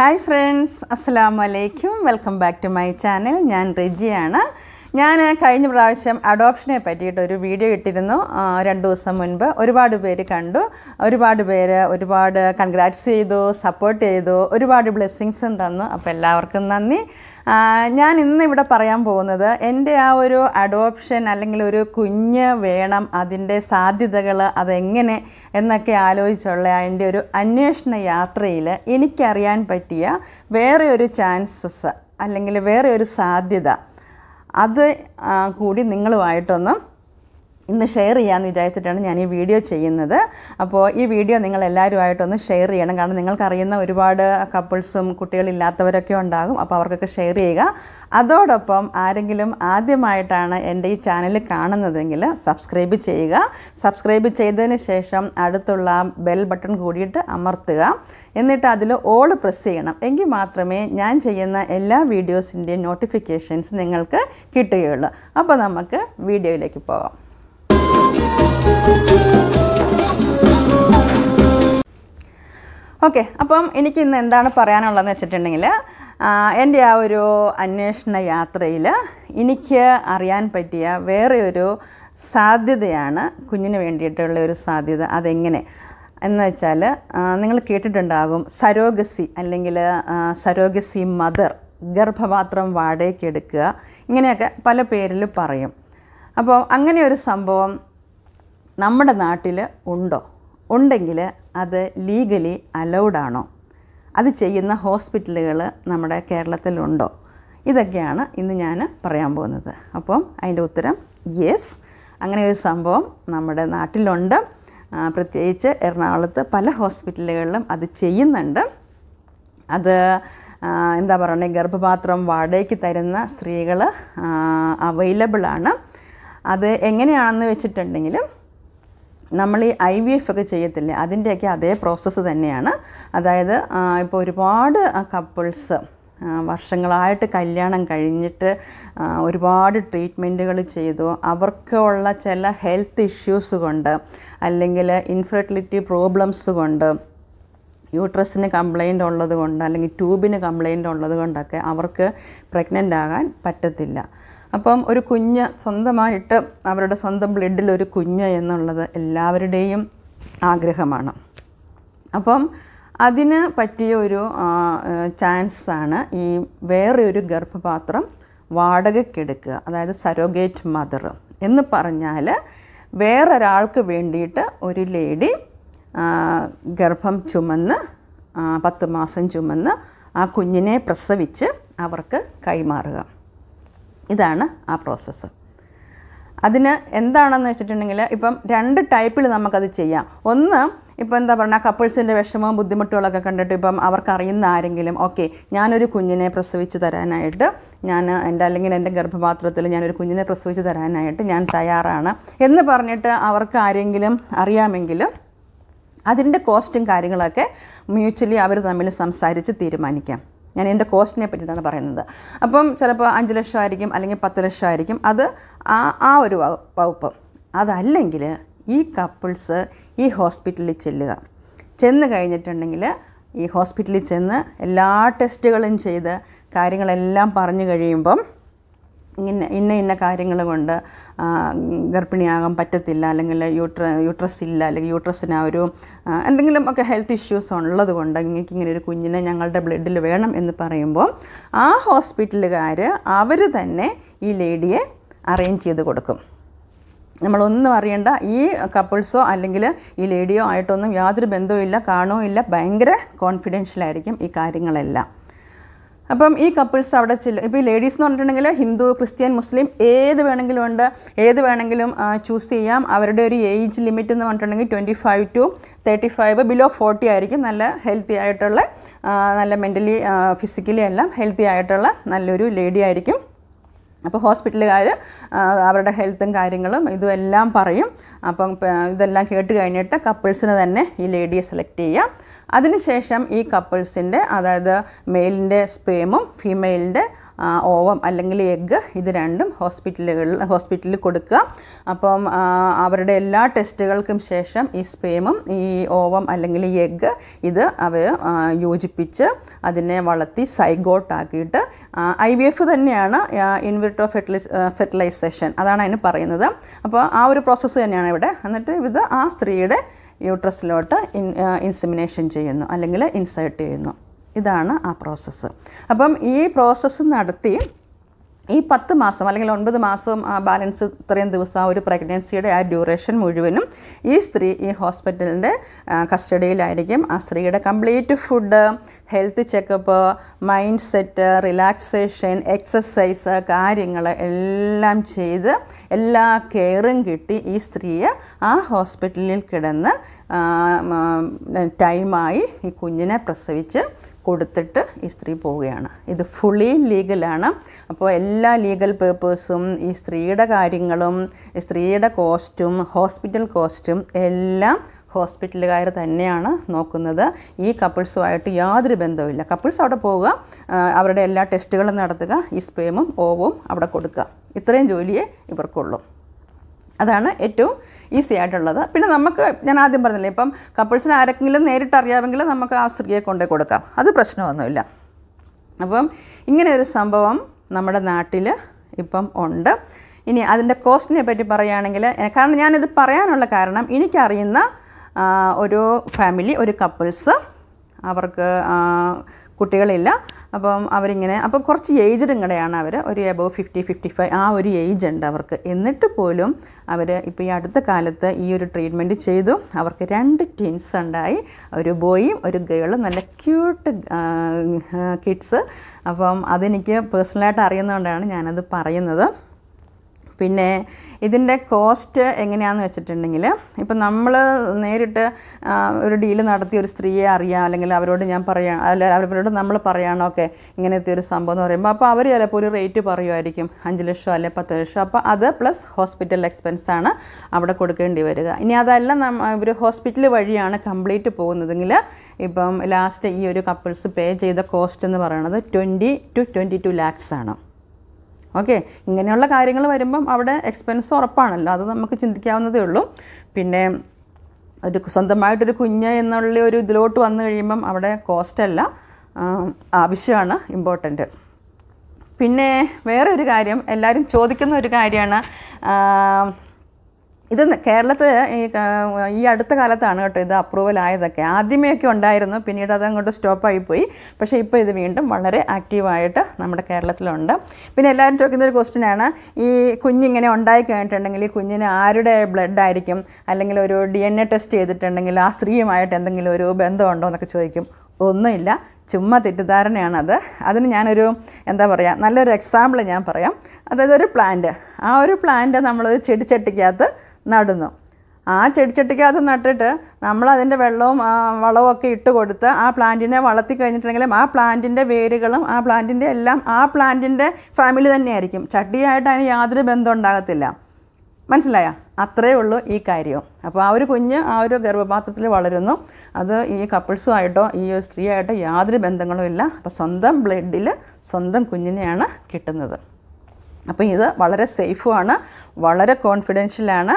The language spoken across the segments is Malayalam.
ഹായ് ഫ്രണ്ട്സ് അസ്സാം വലൈക്കും welcome back to my channel ഞാൻ റെജിയാണ്. ഞാൻ കഴിഞ്ഞ പ്രാവശ്യം അഡോപ്ഷനെ പറ്റിയിട്ട് ഒരു വീഡിയോ ഇട്ടിരുന്നു. രണ്ട് ദിവസം മുൻപ്. ഒരുപാട് പേര് കണ്ടു. ഒരുപാട് പേര് ഒരുപാട് കൺഗ്രാറ്റ്സ് ചെയ്തു സപ്പോർട്ട് ചെയ്തു. ഒരുപാട് ബ്ലെസ്സിങ്സും തന്നു. അപ്പോൾ എല്ലാവർക്കും നന്ദി. ഞാൻ ഇന്ന് ഇവിടെ പറയാൻ പോകുന്നത് എന്റെ ആ ഒരു അഡോപ്ഷൻ അല്ലെങ്കിൽ ഒരു കുഞ്ഞ് വേണം അതിന്റെ സാധ്യതകൾ അതെങ്ങനെ എന്നൊക്കെ ആലോചിച്ചുള്ള അതിന്റെ ഒരു അന്വേഷണ യാത്രയിൽ എനിക്കറിയാൻ പറ്റിയ വേറെ ഒരു ചാൻസസ് അല്ലെങ്കിൽ വേറെ ഒരു സാധ്യത അത് കൂടി നിങ്ങളുമായിട്ടൊന്ന് ഇന്ന് ഷെയർ ചെയ്യാമെന്ന് വിചാരിച്ചിട്ടാണ് ഞാൻ ഈ വീഡിയോ ചെയ്യുന്നത്. അപ്പോൾ ഈ വീഡിയോ നിങ്ങൾ എല്ലാവരുമായിട്ടൊന്ന് ഷെയർ ചെയ്യണം. കാരണം നിങ്ങൾക്കറിയുന്ന ഒരുപാട് കപ്പിൾസും കുട്ടികളില്ലാത്തവരൊക്കെ ഉണ്ടാകും. അപ്പോൾ അവർക്കൊക്കെ ഷെയർ ചെയ്യുക. അതോടൊപ്പം ആരെങ്കിലും ആദ്യമായിട്ടാണ് എന്റെ ഈ ചാനൽ കാണുന്നതെങ്കിൽ സബ്സ്ക്രൈബ് ചെയ്യുക. സബ്സ്ക്രൈബ് ചെയ്തതിന് ശേഷം അടുത്തുള്ള ബെൽ ബട്ടൺ കൂടിയിട്ട് അമർത്തുക. എന്നിട്ട് അതിൽ ഓൾ പ്രസ് ചെയ്യണം. എങ്കിൽ മാത്രമേ ഞാൻ ചെയ്യുന്ന എല്ലാ വീഡിയോസിന്റെയും നോട്ടിഫിക്കേഷൻസ് നിങ്ങൾക്ക് കിട്ടുകയുള്ളൂ. അപ്പോൾ നമുക്ക് വീഡിയോയിലേക്ക് പോകാം. ഓക്കെ അപ്പം എനിക്ക് ഇന്ന് എന്താണ് പറയാനുള്ളതെന്ന് വെച്ചിട്ടുണ്ടെങ്കിൽ എന്റെ ആ ഒരു അന്വേഷണ യാത്രയിൽ എനിക്ക് അറിയാൻ പറ്റിയ വേറെ ഒരു സാധ്യതയാണ് കുഞ്ഞിന് വേണ്ടിയിട്ടുള്ള ഒരു സാധ്യത അതെങ്ങനെ? എന്ന് വെച്ചാൽ നിങ്ങൾ കേട്ടിട്ടുണ്ടാകും സരോഗസി അല്ലെങ്കിൽ സരോഗസി മദർ ഗർഭപാത്രം വാടകയ്ക്ക് എടുക്കുക ഇങ്ങനെയൊക്കെ പല പേരിൽ പറയും. അപ്പോൾ അങ്ങനെ ഒരു സംഭവം നമ്മുടെ നാട്ടിൽ ഉണ്ടോ? ഉണ്ടെങ്കിൽ അത് ലീഗലി അലൗഡാണോ അത് ചെയ്യുന്ന ഹോസ്പിറ്റലുകൾ നമ്മുടെ കേരളത്തിലുണ്ടോ ഇതൊക്കെയാണ് ഇന്ന് ഞാൻ പറയാൻ പോകുന്നത്. അപ്പം അതിന്റെ ഉത്തരം യെസ് അങ്ങനെ ഒരു സംഭവം നമ്മുടെ നാട്ടിലുണ്ട്. പ്രത്യേകിച്ച് എറണാകുളത്ത് പല ഹോസ്പിറ്റലുകളിലും അത് ചെയ്യുന്നുണ്ട്. അത് എന്താ പറയുക ഗർഭപാത്രം വാടകയ്ക്ക് തരുന്ന സ്ത്രീകൾ അവൈലബിളാണ് അത് എങ്ങനെയാണെന്ന് വെച്ചിട്ടുണ്ടെങ്കിൽ നമ്മൾ ഈ ഐ വി എഫ് ഒക്കെ ചെയ്യത്തില്ലേ അതിന്റെയൊക്കെ അതേ പ്രോസസ്സ് തന്നെയാണ്. അതായത് ഇപ്പോൾ ഒരുപാട് കപ്പിൾസ് വർഷങ്ങളായിട്ട് കല്യാണം കഴിഞ്ഞിട്ട് ഒരുപാട് ട്രീറ്റ്മെന്റുകൾ ചെയ്തു. അവർക്കുള്ള ചില ഹെൽത്ത് ഇഷ്യൂസ് കൊണ്ട് അല്ലെങ്കിൽ ഇൻഫെർട്ടിലിറ്റി പ്രോബ്ലംസ് കൊണ്ട് യൂട്രസിന് കംപ്ലൈന്റ് ഉള്ളത് കൊണ്ട് അല്ലെങ്കിൽ ട്യൂബിന് കംപ്ലൈന്റ് ഉള്ളത് കൊണ്ടൊക്കെ അവർക്ക് പ്രഗ്നന്റ് ആകാൻ പറ്റത്തില്ല. അപ്പം ഒരു കുഞ്ഞ് സ്വന്തമായിട്ട് അവരുടെ സ്വന്തം ബ്ലഡിൽ ഒരു കുഞ്ഞ് എന്നുള്ളത് എല്ലാവരുടെയും ആഗ്രഹമാണ്. അപ്പം അതിന് പറ്റിയ ഒരു ചാൻസാണ് ഈ വേറെ ഒരു ഗർഭപാത്രം വാടകയ്ക്കെടുക്കുക. അതായത് സരോഗേറ്റ് മദർ എന്ന് പറഞ്ഞാൽ വേറൊരാൾക്ക് വേണ്ടിയിട്ട് ഒരു ലേഡി ഗർഭം ചുമന്ന് പത്ത് മാസം ചുമന്ന് ആ കുഞ്ഞിനെ പ്രസവിച്ച് അവർക്ക് കൈമാറുക. ഇതാണ് ആ പ്രോസസ്സ്. അതിന് എന്താണെന്ന് വെച്ചിട്ടുണ്ടെങ്കിൽ ഇപ്പം രണ്ട് ടൈപ്പിൽ നമുക്കത് ചെയ്യാം. ഒന്ന് ഇപ്പം എന്താ പറയുക കപ്പിൾസിന്റെ വിഷമവും ബുദ്ധിമുട്ടുകളൊക്കെ കണ്ടിട്ട് ഇപ്പം അവർക്കറിയുന്ന ആരെങ്കിലും ഓക്കെ ഞാനൊരു കുഞ്ഞിനെ പ്രസവിച്ച് തരാനായിട്ട് ഞാൻ എന്റെ അല്ലെങ്കിൽ എന്റെ ഗർഭപാത്രത്തിൽ ഞാനൊരു കുഞ്ഞിനെ പ്രസവിച്ച് തരാനായിട്ട് ഞാൻ തയ്യാറാണ് എന്ന് പറഞ്ഞിട്ട് അവർക്ക് ആരെങ്കിലും അറിയാമെങ്കിൽ അതിന്റെ കോസ്റ്റും കാര്യങ്ങളൊക്കെ മ്യൂച്വലി അവർ തമ്മിൽ സംസാരിച്ച് തീരുമാനിക്കാം. ഞാൻ എന്റെ കോസ്റ്റിനെ പറ്റിയിട്ടാണ് പറയുന്നത്. അപ്പം ചിലപ്പോൾ അഞ്ച് ലക്ഷം ആയിരിക്കും അല്ലെങ്കിൽ പത്ത് ലക്ഷം ആയിരിക്കും അത് ആ ആ ഒരു വകുപ്പ്. അതല്ലെങ്കിൽ ഈ കപ്പിൾസ് ഈ ഹോസ്പിറ്റലിൽ ചെല്ലുക. ചെന്ന് കഴിഞ്ഞിട്ടുണ്ടെങ്കിൽ ഈ ഹോസ്പിറ്റലിൽ ചെന്ന് എല്ലാ ടെസ്റ്റുകളും ചെയ്ത് കാര്യങ്ങളെല്ലാം പറഞ്ഞു കഴിയുമ്പം ഇങ്ങനെ ഇന്ന ഇന്ന കാര്യങ്ങൾ കൊണ്ട് ഗർഭിണിയാകാൻ പറ്റത്തില്ല അല്ലെങ്കിൽ യൂട്ര യൂട്രസ് ഇല്ല അല്ലെങ്കിൽ യൂട്രസിന് ആ ഒരു എന്തെങ്കിലും ഒക്കെ ഹെൽത്ത് ഇഷ്യൂസ് ഉള്ളത് കൊണ്ട് നിങ്ങൾക്ക് ഇങ്ങനെ ഒരു കുഞ്ഞിനെ ഞങ്ങളുടെ ബ്ലഡിൽ വേണം എന്ന് പറയുമ്പോൾ ആ ഹോസ്പിറ്റലുകാർ അവർ തന്നെ ഈ ലേഡിയെ അറേഞ്ച് ചെയ്ത് കൊടുക്കും. നമ്മളൊന്നും അറിയണ്ട ഈ കപ്പിൾസോ അല്ലെങ്കിൽ ഈ ലേഡിയോ ആയിട്ടൊന്നും യാതൊരു ബന്ധവും ഇല്ല കാണോ ഇല്ല ഭയങ്കര കോൺഫിഡൻഷ്യലായിരിക്കും ഈ കാര്യങ്ങളെല്ലാം. അപ്പം ഈ കപ്പിൾസ് അവിടെ ചെല്ലും ഇപ്പോൾ ഈ ലേഡീസ് എന്ന് പറഞ്ഞിട്ടുണ്ടെങ്കിൽ ഹിന്ദു ക്രിസ്ത്യൻ മുസ്ലിം ഏത് വേണമെങ്കിലും ഉണ്ട് ഏത് വേണമെങ്കിലും ചൂസ് ചെയ്യാം. അവരുടെ ഒരു ഏജ് ലിമിറ്റ് എന്ന് പറഞ്ഞിട്ടുണ്ടെങ്കിൽ twenty five to thirty five below forty ആയിരിക്കും. നല്ല ഹെൽത്തി ആയിട്ടുള്ള നല്ല മെന്റലി ഫിസിക്കലി എല്ലാം ഹെൽത്തി ആയിട്ടുള്ള നല്ലൊരു ലേഡി ആയിരിക്കും. അപ്പോൾ ഹോസ്പിറ്റലുകാർ അവരുടെ ഹെൽത്തും കാര്യങ്ങളും ഇതുമെല്ലാം പറയും. അപ്പം ഇതെല്ലാം കേട്ട് കഴിഞ്ഞിട്ട് കപ്പിൾസിന് തന്നെ ഈ ലേഡിയെ സെലക്ട് ചെയ്യാം. അതിനുശേഷം ഈ കപ്പിൾസിന്റെ അതായത് മെയിലിന്റെ സ്പേമും ഫീമെയിലിന്റെ ഓവം അല്ലെങ്കിൽ എഗ്ഗ് ഇത് രണ്ടും ഹോസ്പിറ്റലുകളിൽ ഹോസ്പിറ്റലിൽ കൊടുക്കുക. അപ്പം അവരുടെ എല്ലാ ടെസ്റ്റുകൾക്കും ശേഷം ഈ സ്പേമും ഈ ഓവം അല്ലെങ്കിൽ ഈ എഗ്ഗ് ഇത് അവർ യോജിപ്പിച്ച് അതിനെ വളർത്തി സൈഗോട്ടാക്കിയിട്ട് ഐ വി എഫ് തന്നെയാണ് ഇൻവിർട്ടോ ഫെർട്ടിലൈ ഫെർട്ടിലൈസേഷൻ അതാണ് അതിന് പറയുന്നത്. അപ്പോൾ ആ ഒരു പ്രോസസ്സ് തന്നെയാണ് ഇവിടെ. എന്നിട്ട് ഇത് ആ സ്ത്രീയുടെ യൂട്രസിലോട്ട് ഇൻ ഇൻസിമിനേഷൻ ചെയ്യുന്നു അല്ലെങ്കിൽ ഇൻസേർട്ട് ചെയ്യുന്നു. ഇതാണ് ആ പ്രോസസ്സ് അപ്പം ഈ പ്രോസസ്സ് നടത്തി ഈ പത്ത് മാസം അല്ലെങ്കിൽ ഒൻപത് മാസം ആ ബാലൻസ് ഇത്രയും ദിവസം ആ ഒരു പ്രഗ്നൻസിയുടെ ആ ഡ്യൂറേഷൻ മുഴുവനും ഈ സ്ത്രീ ഈ ഹോസ്പിറ്റലിന്റെ കസ്റ്റഡിയിലായിരിക്കും ആ സ്ത്രീയുടെ complete food health checkup mind set relaxation exercise കാര്യങ്ങൾ എല്ലാം ചെയ്ത് എല്ലാ കെയറും കിട്ടി ഈ സ്ത്രീയെ ആ ഹോസ്പിറ്റലിൽ കിടന്ന് ടൈമായി ഈ കുഞ്ഞിനെ പ്രസവിച്ച് കൊടുത്തിട്ട് ഈ സ്ത്രീ പോവുകയാണ്. ഇത് ഫുള്ളി ലീഗലാണ് അപ്പോൾ എല്ലാ ലീഗൽ പേപ്പേഴ്സും ഈ സ്ത്രീയുടെ കാര്യങ്ങളും സ്ത്രീയുടെ കോസ്റ്റും ഹോസ്പിറ്റൽ കോസ്റ്റും എല്ലാം ഹോസ്പിറ്റലുകാർ തന്നെയാണ് നോക്കുന്നത്. ഈ കപ്പിൾസുമായിട്ട് യാതൊരു ബന്ധവുമില്ല. കപ്പിൾസ് അവിടെ പോവുക അവരുടെ എല്ലാ ടെസ്റ്റുകളും നടത്തുക ഈ സ്പേമും ഓവും അവിടെ കൊടുക്കുക. ഇത്രയും ജോലിയേ ഇവർക്കുള്ളൂ. അതാണ് ഏറ്റവും ഈസി ആയിട്ടുള്ളത്. പിന്നെ നമുക്ക് ഞാൻ ആദ്യം പറഞ്ഞില്ലേ ഇപ്പം കപ്പിൾസിന് ആരെങ്കിലും നേരിട്ട് അറിയാമെങ്കിൽ നമുക്ക് ആ സ്ത്രീയെ കൊണ്ടേ കൊടുക്കാം. അത് പ്രശ്നമൊന്നുമില്ല. അപ്പം ഇങ്ങനെ ഒരു സംഭവം നമ്മുടെ നാട്ടിൽ ഇപ്പം ഉണ്ട്. ഇനി അതിന്റെ കോസ്റ്റിനെ പറ്റി പറയുകയാണെങ്കിൽ കാരണം ഞാനിത് പറയാനുള്ള കാരണം എനിക്കറിയുന്ന ഒരു ഫാമിലി ഒരു കപ്പിൾസ് അവർക്ക് കുട്ടികളില്ല. അപ്പം അവരിങ്ങനെ അപ്പം കുറച്ച് ഏജ്ഡ് ഇങ്ങടെയാണ് അവർ ഒരു എബവ് ഫിഫ്റ്റി ഫിഫ്റ്റി ഫൈവ് ആ ഒരു ഏജ് ഉണ്ട് അവർക്ക്. എന്നിട്ട് പോലും അവർ ഇപ്പോൾ ഈ അടുത്ത കാലത്ത് ഈ ഒരു ട്രീറ്റ്മെന്റ് ചെയ്തു. അവർക്ക് രണ്ട് ട്വിൻസ് ഉണ്ടായി. ഒരു ബോയും ഒരു ഗേളും നല്ല ക്യൂട്ട് കിഡ്സ് അപ്പം അതെനിക്ക് പേഴ്സണലായിട്ട് അറിയുന്നതുകൊണ്ടാണ് ഞാനത് പറയുന്നത്. പിന്നെ ഇതിന്റെ കോസ്റ്റ് എങ്ങനെയാണെന്ന് വെച്ചിട്ടുണ്ടെങ്കിൽ ഇപ്പം നമ്മൾ നേരിട്ട് ഒരു ഡീൽ നടത്തിയ ഒരു സ്ത്രീയെ അറിയാം അല്ലെങ്കിൽ അവരോട് ഞാൻ പറയാം അല്ല അവരോട് നമ്മൾ പറയണം ഓക്കെ ഇങ്ങനത്തെ ഒരു സംഭവം എന്ന് പറയുമ്പോൾ അപ്പോൾ അവർ ചിലപ്പോൾ ഒരു റേറ്റ് പറയുമായിരിക്കും അഞ്ച് ലക്ഷം അല്ലെങ്കിൽ പത്ത് ലക്ഷം അപ്പോൾ അത് പ്ലസ് ഹോസ്പിറ്റൽ എക്സ്പെൻസ് ആണ് അവിടെ കൊടുക്കേണ്ടി വരിക. ഇനി അതല്ല ഇവർ ഹോസ്പിറ്റൽ വഴിയാണ് കംപ്ലീറ്റ് പോകുന്നതെങ്കിൽ ഇപ്പം ലാസ്റ്റ് ഈ ഒരു കപ്പിൾസ് പേ ചെയ്ത കോസ്റ്റ് എന്ന് പറയുന്നത് twenty two twenty two lakhs ആണ്. ഓക്കെ? ഇങ്ങനെയുള്ള കാര്യങ്ങൾ വരുമ്പം അവിടെ എക്സ്പെൻസ് ഉറപ്പാണല്ലോ. അത് നമുക്ക് ചിന്തിക്കാവുന്നതേ ഉള്ളൂ. പിന്നെ ഒരു സ്വന്തമായിട്ടൊരു കുഞ്ഞ് എന്നുള്ള ഒരു ഇതിലോട്ട് വന്നു കഴിയുമ്പം അവിടെ കോസ്റ്റ് അല്ല ആ, ആവശ്യമാണ് ഇമ്പോർട്ടന്റ് പിന്നെ വേറെ ഒരു കാര്യം എല്ലാവരും ചോദിക്കുന്ന ഒരു കാര്യമാണ് ഇത് കേരളത്തിൽ ഈ ഈ അടുത്ത കാലത്താണ് കേട്ടോ ഇത് അപ്രൂവൽ ആയതൊക്കെ. ആദ്യമേയൊക്കെ ഉണ്ടായിരുന്നു പിന്നീട് അത് അങ്ങോട്ട് സ്റ്റോപ്പായി പോയി പക്ഷേ ഇപ്പോൾ ഇത് വീണ്ടും വളരെ ആക്റ്റീവായിട്ട് നമ്മുടെ കേരളത്തിലുണ്ട്. പിന്നെ എല്ലാവരും ചോദിക്കുന്ന ഒരു ക്വസ്റ്റ്യനാണ് ഈ കുഞ്ഞിങ്ങനെ ഉണ്ടായി കഴിഞ്ഞിട്ടുണ്ടെങ്കിൽ ഈ കുഞ്ഞിന് ആരുടെ ബ്ലഡ് ആയിരിക്കും? അല്ലെങ്കിൽ ഒരു ഡി എൻ എ ടെസ്റ്റ് ചെയ്തിട്ടുണ്ടെങ്കിൽ ആ സ്ത്രീയുമായിട്ട് എന്തെങ്കിലും ഒരു ബന്ധമുണ്ടോ എന്നൊക്കെ ചോദിക്കും. ഒന്നുമില്ല ചുമ്മാ തെറ്റിദ്ധാരണയാണത് അതിന് ഞാനൊരു എന്താ പറയുക നല്ലൊരു എക്സാമ്പിൾ ഞാൻ പറയാം. അതായത് ഒരു പ്ലാന്റ് ആ ഒരു പ്ലാന്റ് നമ്മളൊരു ചെടിച്ചട്ടിക്കകത്ത് നടുന്നു. ആ ചെടിച്ചട്ടിക്കകത്ത് നട്ടിട്ട് നമ്മൾ അതിന്റെ വെള്ളവും വളവും ഒക്കെ ഇട്ട് കൊടുത്ത് ആ പ്ലാന്റിനെ വളർത്തി കഴിഞ്ഞിട്ടുണ്ടെങ്കിലും ആ പ്ലാന്റിന്റെ വേരുകളും ആ പ്ലാന്റിന്റെ എല്ലാം ആ പ്ലാന്റിന്റെ ഫാമിലി തന്നെയായിരിക്കും. ചട്ടിയായിട്ട് അതിന് യാതൊരു ബന്ധം ഉണ്ടാകത്തില്ല. മനസ്സിലായോ? അത്രയേ ഉള്ളൂ ഈ കാര്യവും. അപ്പോൾ ആ ഒരു കുഞ്ഞ് ആ ഒരു ഗർഭപാത്രത്തിൽ വളരുന്നു. അത് ഈ കപ്പിൾസുമായിട്ടോ ഈ ഒരു സ്ത്രീയായിട്ടോ യാതൊരു ബന്ധങ്ങളും ഇല്ല. അപ്പോൾ സ്വന്തം ബ്ലഡിൽ സ്വന്തം കുഞ്ഞിനെയാണ് കിട്ടുന്നത്. അപ്പോൾ ഇത് വളരെ സേഫുമാണ് വളരെ കോൺഫിഡൻഷ്യലാണ്.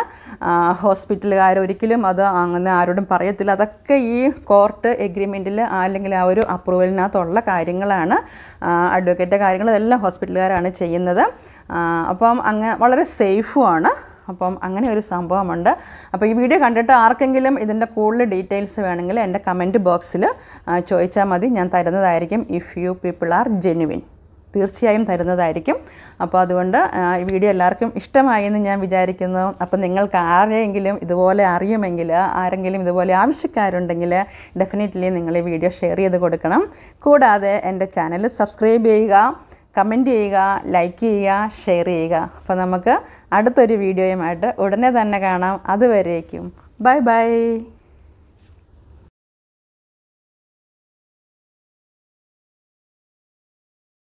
ഹോസ്പിറ്റലുകാർ ഒരിക്കലും അത് അങ്ങനെ ആരോടും പറയത്തില്ല. അതൊക്കെ ഈ കോർട്ട് എഗ്രിമെന്റിൽ അല്ലെങ്കിൽ ആ ഒരു അപ്രൂവലിനകത്തുള്ള കാര്യങ്ങളാണ്. അഡ്വക്കേറ്റ് കാര്യങ്ങൾ ഇതെല്ലാം ഹോസ്പിറ്റലുകാരാണ് ചെയ്യുന്നത്. അപ്പം അങ്ങ് വളരെ സേഫുമാണ് അപ്പം അങ്ങനെ ഒരു സംഭവമുണ്ട്. അപ്പോൾ ഈ വീഡിയോ കണ്ടിട്ട് ആർക്കെങ്കിലും ഇതിന്റെ കൂടുതൽ ഡീറ്റെയിൽസ് വേണമെങ്കിൽ എന്റെ കമന്റ് ബോക്സിൽ ചോദിച്ചാൽ മതി. ഞാൻ തരുന്നതായിരിക്കും. If you people are genuine തീർച്ചയായും തരുന്നതായിരിക്കും. അപ്പോൾ അതുകൊണ്ട് ഈ വീഡിയോ എല്ലാവർക്കും ഇഷ്ടമായി എന്ന് ഞാൻ വിചാരിക്കുന്നു. അപ്പോൾ നിങ്ങൾക്ക് ആരെങ്കിലും ഇതുപോലെ അറിയുമെങ്കിൽ ആരെങ്കിലും ഇതുപോലെ ആവശ്യക്കാരുണ്ടെങ്കിൽ ഡെഫിനറ്റ്ലി നിങ്ങൾ ഈ വീഡിയോ ഷെയർ ചെയ്ത് കൊടുക്കണം. കൂടാതെ എന്റെ ചാനൽ സബ്സ്ക്രൈബ് ചെയ്യുക കമന്റ് ചെയ്യുക ലൈക്ക് ചെയ്യുക ഷെയർ ചെയ്യുക. അപ്പോൾ നമുക്ക് അടുത്തൊരു വീഡിയോയുമായിട്ട് ഉടനെ തന്നെ കാണാം. അതുവരേക്കും. Bye bye